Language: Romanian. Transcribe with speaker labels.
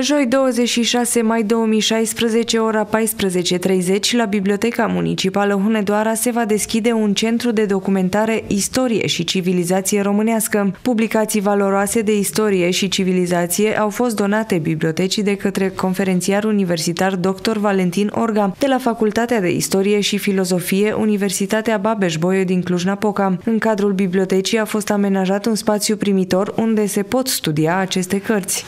Speaker 1: Joi 26 mai 2016, ora 14.30, la Biblioteca Municipală Hunedoara se va deschide un centru de documentare Istorie și Civilizație Românească. Publicații valoroase de istorie și civilizație au fost donate bibliotecii de către conferențiar universitar dr. Valentin Orga de la Facultatea de Istorie și Filozofie Universitatea Babeș-Bolyai din Cluj-Napoca. În cadrul bibliotecii a fost amenajat un spațiu primitor unde se pot studia aceste cărți.